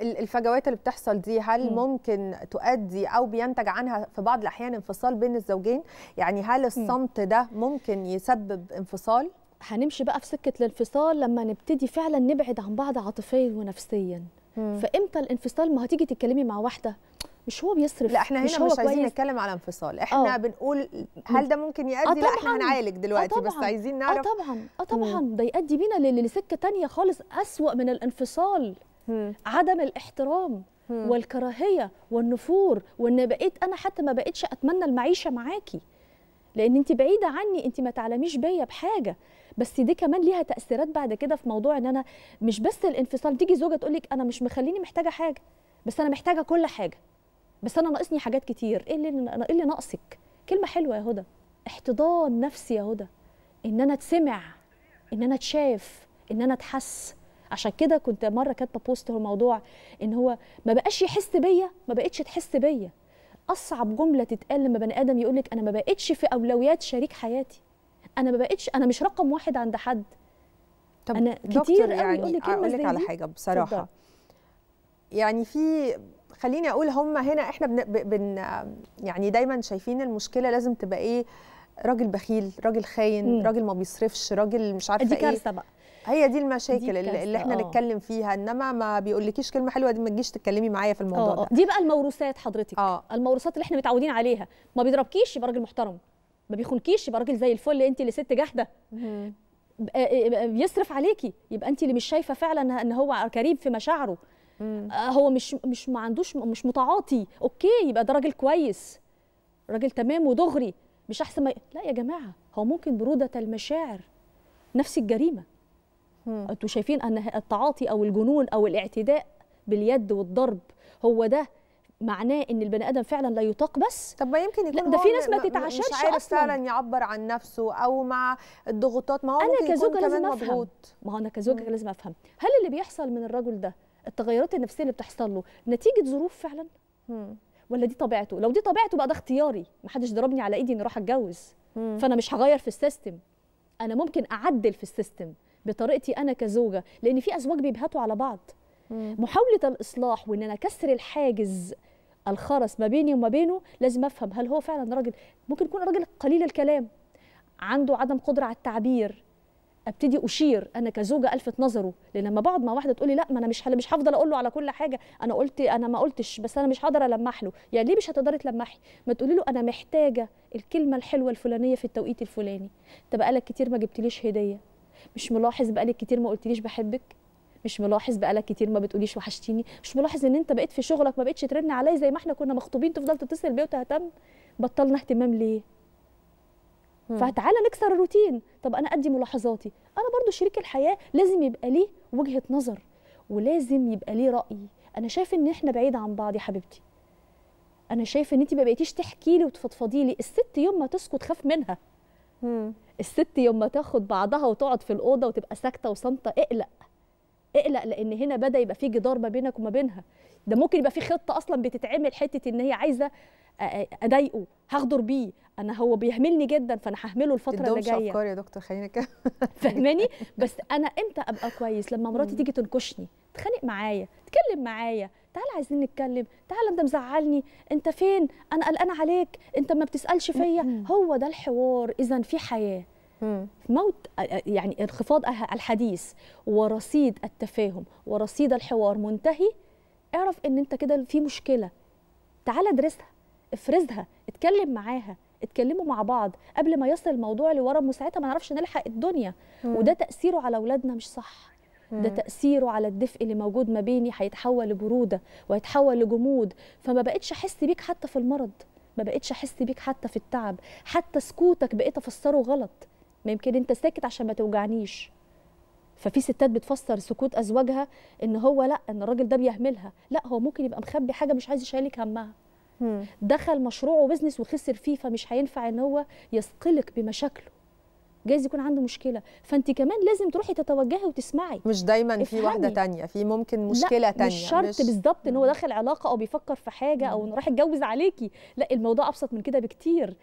ال- الفجوات اللي بتحصل دي هل مم. ممكن تؤدي أو بينتج عنها في بعض الأحيان انفصال بين الزوجين يعني هل الصمت ده ممكن يسبب انفصال هنمشي بقى في سكة الانفصال لما نبتدي فعلا نبعد عن بعض عاطفيا ونفسيا فإمتى الانفصال ما هتيجي تتكلمي مع واحدة مش هو بيصرف لا إحنا مش هنا هو مش عايزين. نتكلم على انفصال إحنا آه. بنقول هل ده ممكن يؤدي لا إحنا. هنعالج دلوقتي آه بس. عايزين آه نعرف طبعا آه طبعا ده يؤدي بينا لسكة تانية خالص أسوأ من الانفصال. عدم الاحترام. والكراهية والنفور وإن بقيت أنا حتى ما بقيتش أتمنى المعيشة معاكي. لأن انت بعيدة عني انت ما تعلميش بيا بحاجة. بس دي كمان ليها تأثيرات بعد كده في موضوع إن أنا مش بس الانفصال. تيجي زوجة تقول لك أنا مش مخليني محتاجة حاجة بس أنا محتاجة كل حاجة. بس أنا ناقصني حاجات كتير. إيه اللي أنا إيه اللي ناقصك؟ كلمة حلوة يا هدى. احتضان نفسي يا هدى. إن أنا أتسمع إن أنا أتشاف إن أنا أتحس. عشان كده كنت مرة كاتبة بوست في الموضوع إن هو ما بقاش يحس بيا ما بقتش تحس بيا. أصعب جملة تتقال لما بني آدم يقول لك أنا ما بقتش في أولويات شريك حياتي. أنا ما بقتش أنا مش رقم واحد عند حد. طب دكتور كتير قوي يعني يقول لي كلمة أقول لك على دي. حاجة بصراحة. يعني في خليني أقول هم هنا إحنا بن, بن يعني دايما شايفين المشكلة لازم تبقى إيه؟ راجل بخيل راجل خاين مم. راجل ما بيصرفش راجل مش عارفة دي إيه. كارثه بقى. هي دي المشاكل دي اللي, اللي إحنا آه. نتكلم فيها. إنما ما بيقولكيش كلمة حلوة دي ما تجيش تتكلمي معايا في الموضوع آه آه. ده. دي بقى الموروثات حضرتك. آه. الموروثات اللي إحنا متعودين عليها. ما بيضربكيش يبقى راجل محترم. ما بيخونكيش يبقى راجل زي الفل. انت اللي ست. بقى- بقى بيصرف عليكي. يبقى انت اللي مش شايفة فعلا ان هو كريم في مشاعره. مم. آه، هو مش مش ما عندوش مش متعاطي. okay يبقى ده راجل كويس. راجل تمام ودغري. مش أحسن ما لا يا جماعة هو ممكن برودة المشاعر. نفس الجريمة. أنتوا شايفين أن التعاطي أو الجنون أو الاعتداء باليد والضرب هو ده معناه إن البني آدم فعلا لا يطاق بس؟ طب ما يمكن يكون ده في ناس ما تتعاشرش مش عارف. فعلا يعبر عن نفسه أو مع الضغوطات. ما هو أنا كزوجة لازم أفهم. مضغوط. ما هو أنا كزوجة مم. لازم أفهم. هل اللي بيحصل من الرجل ده التغيرات النفسية اللي بتحصل له نتيجة ظروف فعلا؟ مم. ولا دي طبيعته؟ لو دي طبيعته بقى ده اختياري. محدش ضربني على إيدي إني أروح أتجوز. فأنا مش هغير في ال system. أنا ممكن أعدل في ال system. بطريقتي أنا كزوجة لأن في أزواج بيبهتوا على بعض. مم. محاولة الإصلاح وإن أنا أكسر الحاجز الخرس ما بيني وما بينه لازم أفهم هل هو فعلا راجل ممكن يكون راجل قليل الكلام عنده عدم قدرة على التعبير. أبتدي أشير أنا كزوجة ألفت نظره لأن لما بقعد مع واحدة تقولي لا ما أنا مش مش هفضل أقول له على كل حاجة أنا قلت أنا ما قلتش بس أنا مش هقدر ألمح له. يعني ليه مش هتقدري تلمحي؟ ما تقولي له أنا محتاجة الكلمة الحلوة الفلانية في التوقيت الفلاني. انت بقالك كتير ما جبتليش هدية. مش ملاحظ بقالك كتير ما قلتليش بحبك؟ مش ملاحظ بقالك كتير ما بتقوليش وحشتيني؟ مش ملاحظ إن أنت بقيت في شغلك ما بقتش ترن عليا زي ما إحنا كنا مخطوبين تفضل تتصل بيا وتهتم؟ بطلنا اهتمام ليه. فتعالى نكسر الروتين. طب أنا أدي ملاحظاتي. أنا برضو شريك الحياة لازم يبقى ليه وجهة نظر ولازم يبقى ليه رأي. أنا شايف إن إحنا بعيد عن بعض يا حبيبتي. أنا شايف إن انت ما بقيتيش تحكي لي وتفضفضي لي. الست يوم ما تسكت خاف منها. مم. الست يوم ما تاخد بعضها وتقعد في الأوضة وتبقى ساكتة وصامتة اقلق اقلق لأن هنا بدأ يبقى في جدار ما بينك وما بينها ده ممكن يبقى في خطة أصلا بتتعمل حتة إن هي عايزة أضايقه هغدر بيه أنا هو بيهملني جدا فأنا ههمله الفترة اللي جاية. أفكار يا دكتور خلينا كده. فاهماني؟ بس أنا إمتى أبقى كويس؟ لما مراتي تيجي تنكشني تتخانق معايا تتكلم معايا تعالى عايزين نتكلم تعالى أنت مزعلني أنت فين؟ أنا قلقانة عليك أنت ما بتسألش فيا. هو ده الحوار اذا في حياة. موت يعني انخفاض الحديث ورصيد التفاهم ورصيد الحوار منتهي. اعرف إن أنت كده في مشكلة. تعال ادرسها. افرزها اتكلم معاها اتكلموا مع بعض. قبل ما يصل الموضوع لورا وساعتها ما نعرفش نلحق الدنيا. وده تأثيره على أولادنا مش صح. ده تأثيره على الدفء اللي موجود ما بيني هيتحول لبرودة وهيتحول لجمود. فما بقتش أحس بيك حتى في المرض. ما بقتش أحس بيك حتى في التعب. حتى سكوتك بقيت أفسره غلط. ما يمكن أنت ساكت عشان ما توجعنيش. ففي ستات بتفسر سكوت أزواجها إن هو لأ إن الراجل ده بيهملها. لأ هو ممكن يبقى مخبي حاجة مش عايز يشيلك همها. مم. دخل مشروعه و business وخسر فيه فمش هينفع إن هو يثقلك بمشاكله. جايز يكون عنده مشكلة. فأنت كمان لازم تروحي تتوجهي وتسمعي. مش دايما في واحدة. تانية في ممكن مشكلة لا تانية مش شرط بالظبط إن هو. داخل علاقة أو بيفكر في حاجة أو انه راح يتجوز عليكي. لا الموضوع أبسط من كده بكتير.